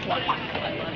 okay